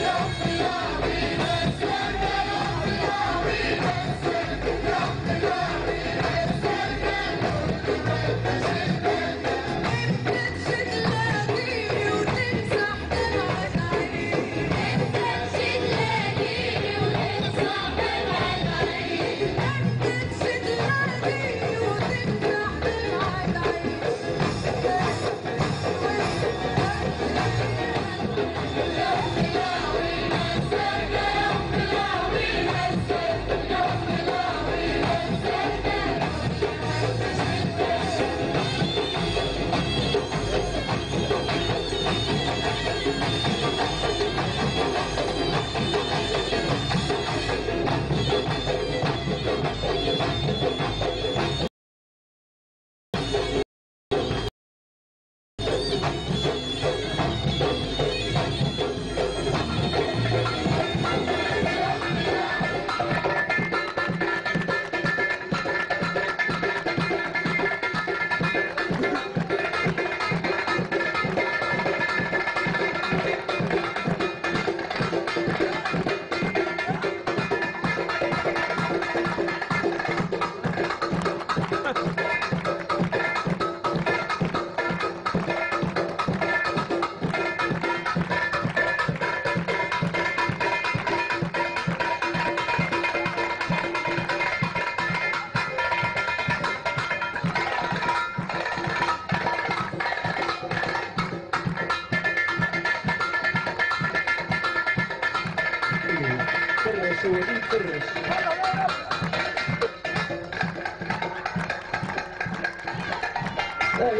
Ethiopia, we must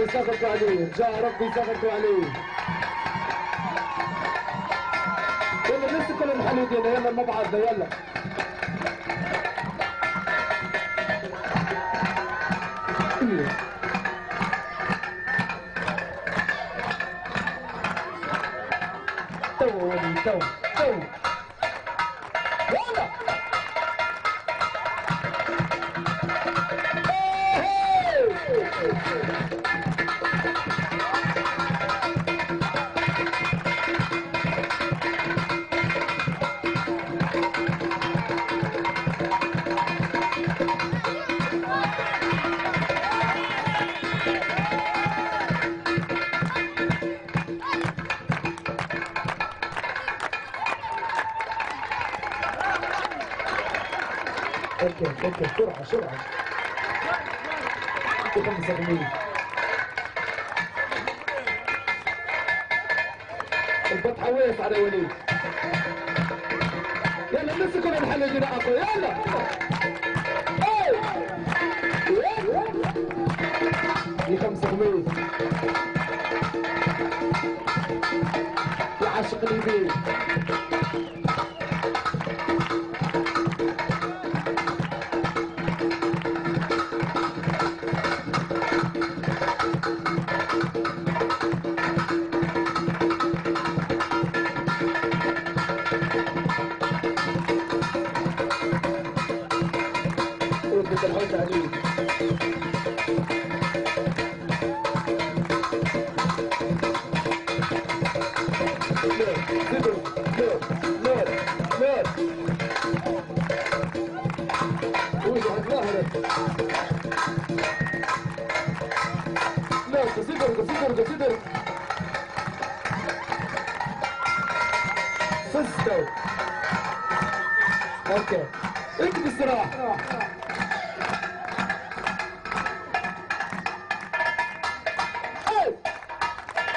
يسافروا عليه جاء ربي يسافروا عليه يلا نمسكوا المحلودين يلا المبعث ده يلا تو ولي تو تو يلا أوكي أوكي بسرعة بسرعة خمسة جنيه الفتحة ويس على وليد. يلا مسكوا الحل اللي اقوى يلا. دي خمسة جنيه يعشق اليمين. وقت سستو أوكي. اكتب استراحة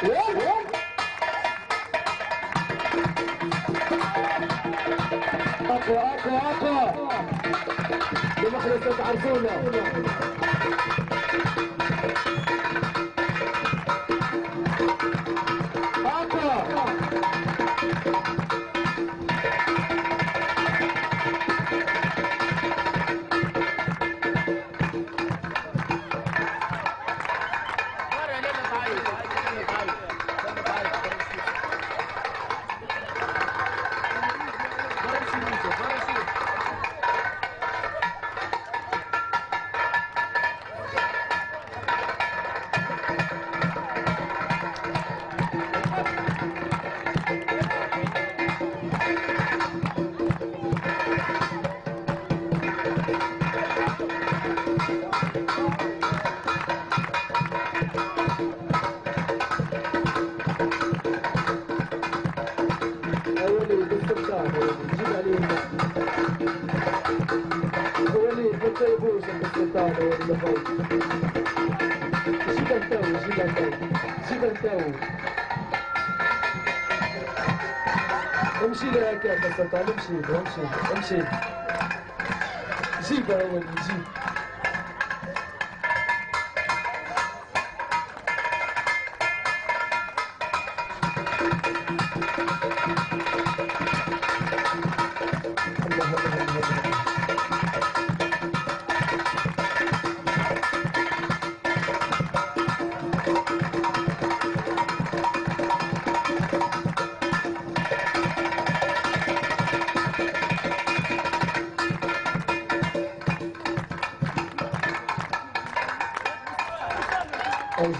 وين أقوى أقوى أقوى. بمخلص تعرفونا do boi. Gigantão, gigantão, gigantão. Mexida aqui, Santana, vamos mexida, mexida. Giga, olha, giga.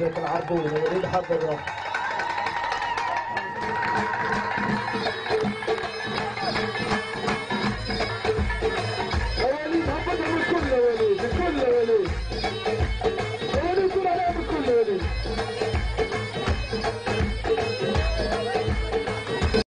أوجه العربون وليد حضر